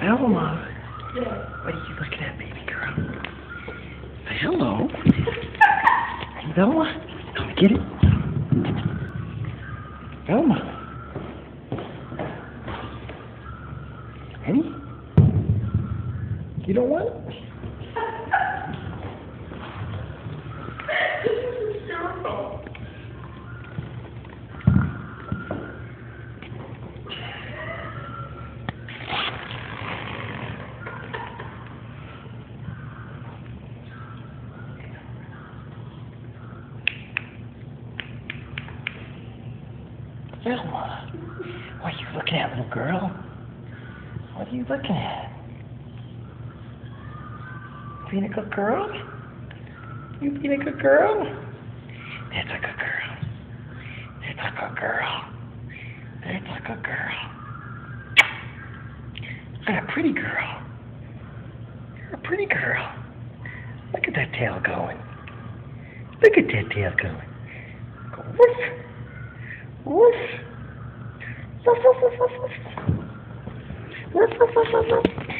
Velma. What are you looking at, baby girl? Say hello. Hey, Velma. Come get it. Velma. Honey? You don't want it? Velma. What are you looking at, little girl? What are you looking at? Being a good girl? You being a good girl? That's a good girl. That's a good girl. That's a good girl. And a pretty girl. You're a pretty girl. Look at that tail going. Look at that tail going. Go woof. Woof. Woof, woof, woof, woof, woof. Woof, woof, woof, woof, woof.